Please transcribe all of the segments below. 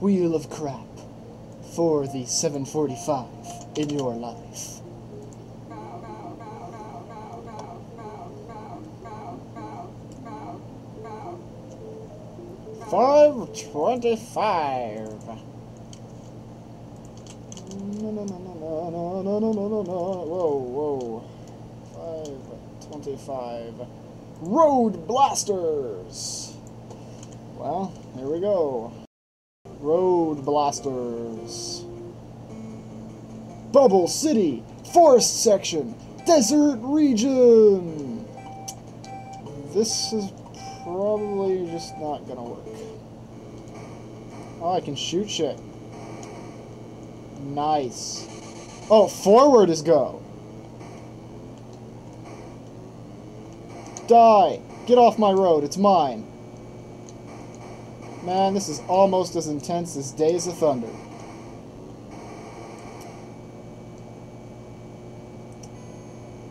Wheel of Crap for the 745 in your life. Five twenty-five. No, no, no, no, no, no, no, no, no, no. Whoa, whoa. Five twenty-five. Road Blasters. Well, here we go. Road Blasters. Bubble City, Forest Section, Desert Region. This is probably just not gonna work. Oh, I can shoot shit. Nice. Oh, forward is go. Die! Get off my road, it's mine. Man, this is almost as intense as Days of Thunder.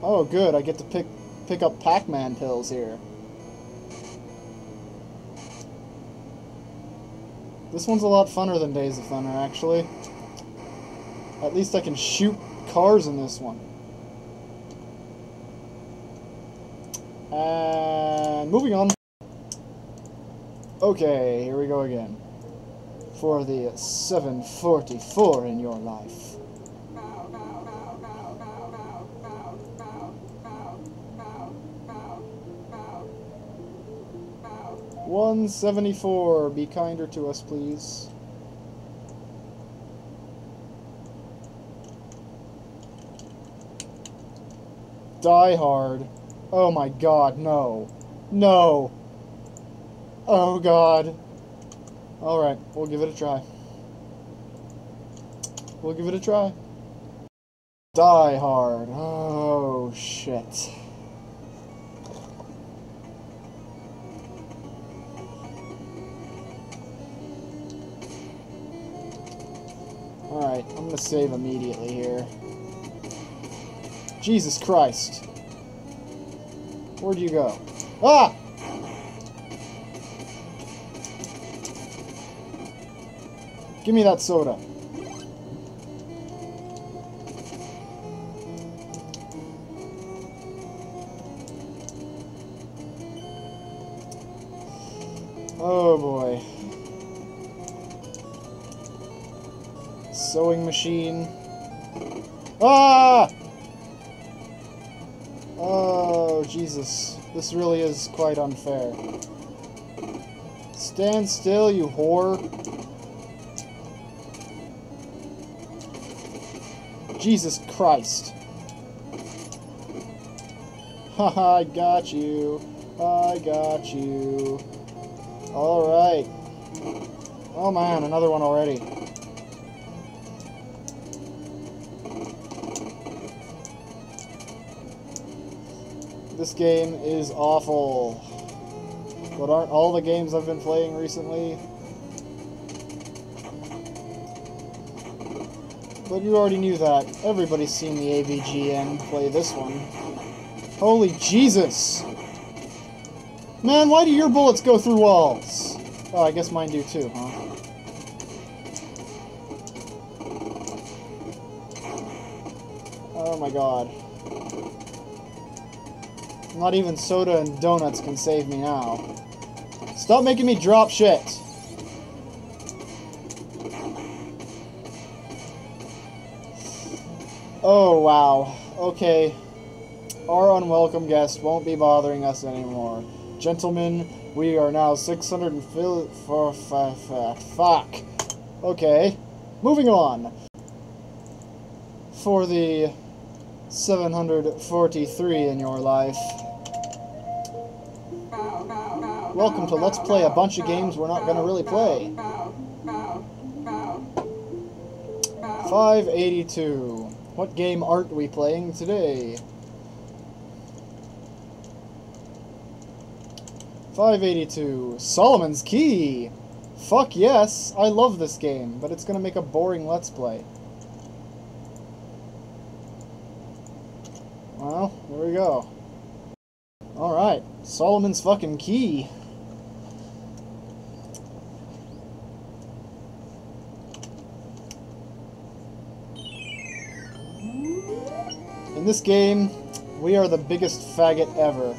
Oh, good, I get to pick pick up Pac-Man pills here. This one's a lot funner than Days of Thunder, actually. At least I can shoot cars in this one. And moving on. Okay, here we go again. For the 744 in your life. One seventy four. Be kinder to us, please. Die Hard. Oh my god, no. No. Oh god. Alright, we'll give it a try. We'll give it a try. Die Hard. Oh, shit. Alright, I'm gonna save immediately here. Jesus Christ. Where'd you go? Ah! Give me that soda. Oh boy. Sewing machine. Ah! Oh, Jesus. This really is quite unfair. Stand still, you whore. Jesus Christ. Haha, I got you. I got you. Alright. Oh man, another one already. This game is awful. But aren't all the games I've been playing recently? But you already knew that. Everybody's seen the AVGN play this one. Holy Jesus! Man, why do your bullets go through walls? Oh, I guess mine do too, huh? Oh my god. Not even soda and donuts can save me now. Stop making me drop shit! Oh, wow. Okay. Our unwelcome guest won't be bothering us anymore. Gentlemen, we are now 600 fuck. Okay. Moving on. For the 743 in your life. Welcome to Let's Play a bunch of games we're not going to really play. 582. What game aren't we playing today? 582. Solomon's Key! Fuck yes! I love this game, but it's gonna make a boring Let's Play. Well, here we go. Alright, Solomon's fucking Key. In this game, we are the biggest faggot ever.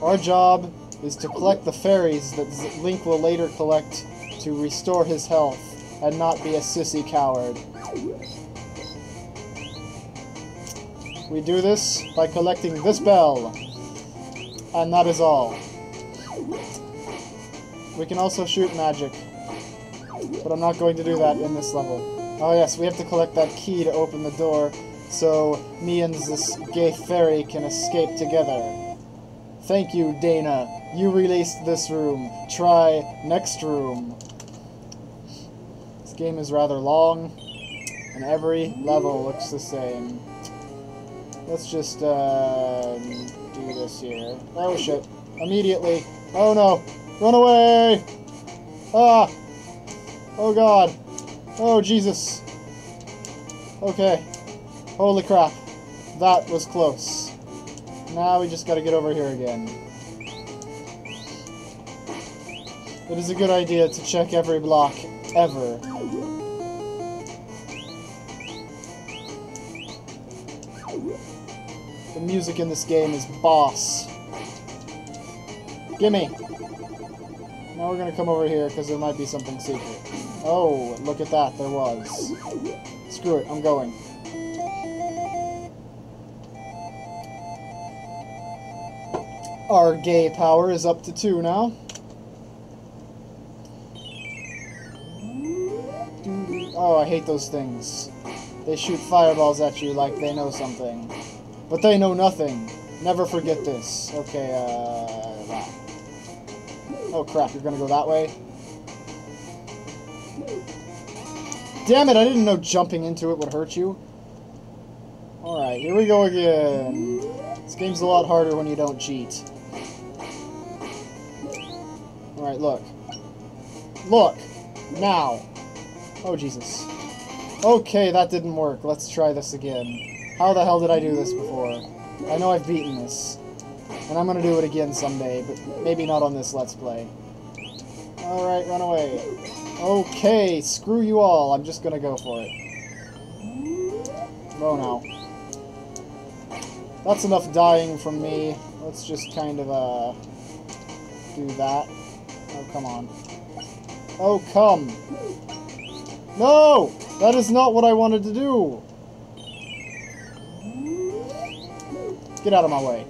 Our job is to collect the fairies that Link will later collect to restore his health and not be a sissy coward. We do this by collecting this bell. And that is all. We can also shoot magic. But I'm not going to do that in this level. Oh yes, we have to collect that key to open the door so me and this gay fairy can escape together. Thank you, Dana. You released this room. Try next room. This game is rather long, and every level looks the same. Let's just uh, do this here. Oh shit. Immediately. Oh no. Run away! Ah! Oh god. Oh Jesus. Okay. Holy crap. That was close. Now we just gotta get over here again. It is a good idea to check every block, ever. The music in this game is boss. Gimme! Now we're gonna come over here because there might be something secret. Oh, look at that, there was. Screw it, I'm going. Our gay power is up to two now. Oh, I hate those things. They shoot fireballs at you like they know something. But they know nothing. Never forget this. Okay, uh... Oh crap, you're gonna go that way? Damn it, I didn't know jumping into it would hurt you. Alright, here we go again. This game's a lot harder when you don't cheat. Alright, look. Look! Now! Oh, Jesus. Okay, that didn't work. Let's try this again. How the hell did I do this before? I know I've beaten this. And I'm gonna do it again someday, but maybe not on this Let's Play. Alright, run away. Okay, screw you all. I'm just gonna go for it. Oh no. That's enough dying from me. Let's just kind of, uh... Do that. Come on. Oh, come! No! That is not what I wanted to do! Get out of my way.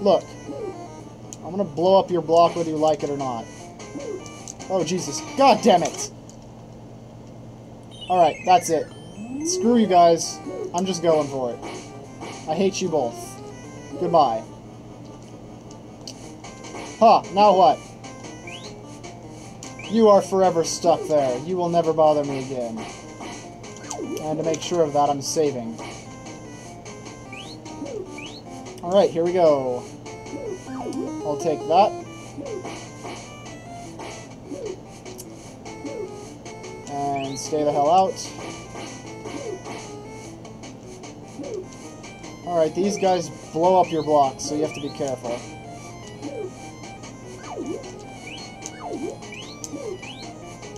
Look. I'm gonna blow up your block whether you like it or not. Oh, Jesus. God damn it! Alright, that's it. Screw you guys. I'm just going for it. I hate you both. Goodbye. Huh, now what? You are forever stuck there. You will never bother me again. And to make sure of that, I'm saving. Alright, here we go. I'll take that. And stay the hell out. Alright, these guys blow up your blocks, so you have to be careful.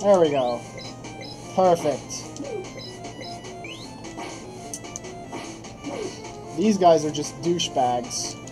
There we go. Perfect. These guys are just douchebags.